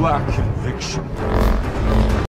lack conviction.